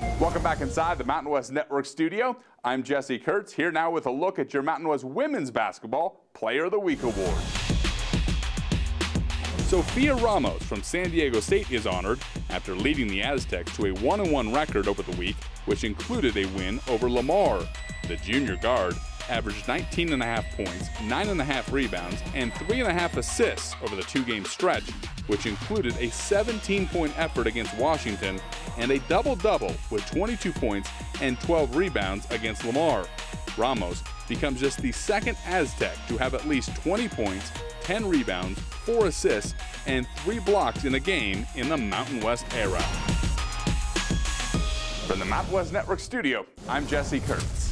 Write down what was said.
Welcome back inside the Mountain West Network studio. I'm Jesse Kurtz here now with a look at your Mountain West Women's Basketball Player of the Week Award. Sophia Ramos from San Diego State is honored after leading the Aztecs to a 1-1 record over the week, which included a win over Lamar. The junior guard averaged 19 and a half points, 9 and a half rebounds, and 3 and a half assists over the two-game stretch, which included a 17-point effort against Washington and a double-double with 22 points and 12 rebounds against Lamar. Ramos becomes just the second Aztec to have at least 20 points, 10 rebounds, 4 assists, and 3 blocks in a game in the Mountain West era. From the Mountain West Network studio, I'm Jesse Kurtz.